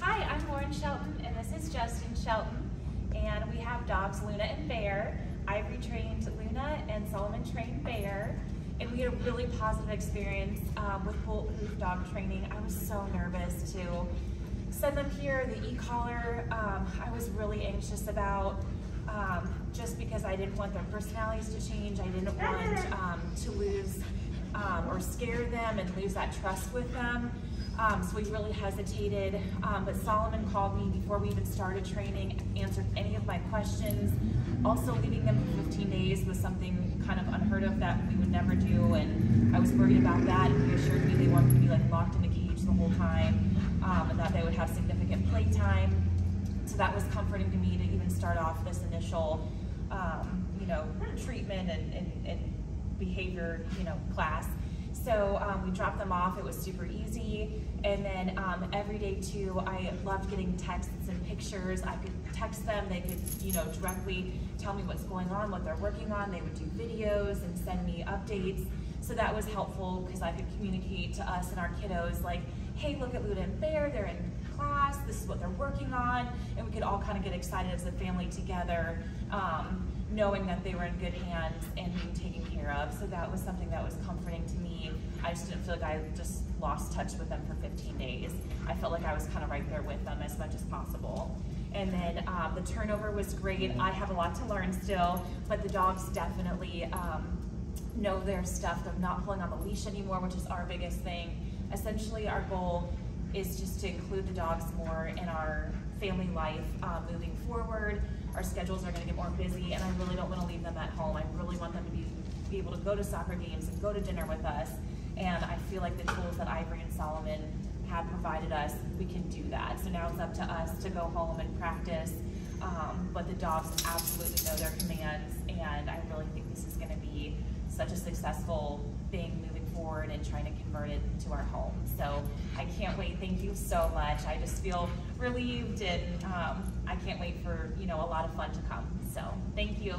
Hi, I'm Lauren Shelton, and this is Justin Shelton. And we have dogs Luna and Bear. Ivory trained Luna, and Solomon trained Bear. And we had a really positive experience um, with bulletproof dog training. I was so nervous to send them here. The e-collar, um, I was really anxious about um, just because I didn't want their personalities to change. I didn't want um, to lose um, or scare them and lose that trust with them. Um, so we really hesitated, um, but Solomon called me before we even started training, answered any of my questions. Also leaving them for 15 days was something kind of unheard of that we would never do, and I was worried about that, and he assured me they going to be like locked in a cage the whole time, um, and that they would have significant playtime. So that was comforting to me to even start off this initial, um, you know, treatment and, and, and behavior, you know, class. So um, we dropped them off. It was super easy. And then um, every day too, I loved getting texts and pictures. I could text them. They could, you know, directly tell me what's going on, what they're working on. They would do videos and send me updates. So that was helpful because I could communicate to us and our kiddos like, hey, look at Luna and Bear. They're in class. This is what they're working on. And we could all kind of get excited as a family together. Um, knowing that they were in good hands and being taken care of. So that was something that was comforting to me. I just didn't feel like I just lost touch with them for 15 days. I felt like I was kind of right there with them as much as possible. And then um, the turnover was great. I have a lot to learn still, but the dogs definitely um, know their stuff. They're not pulling on the leash anymore, which is our biggest thing. Essentially, our goal is just to include the dogs more in our family life uh, moving forward our schedules are going to get more busy, and I really don't want to leave them at home. I really want them to be, be able to go to soccer games and go to dinner with us. And I feel like the tools that Ivory and Solomon have provided us, we can do that. So now it's up to us to go home and practice. Um, but the dogs absolutely know their commands, and I really think this is going to be such a successful thing and trying to convert it to our home. So I can't wait. Thank you so much. I just feel relieved and um, I can't wait for, you know, a lot of fun to come. So thank you.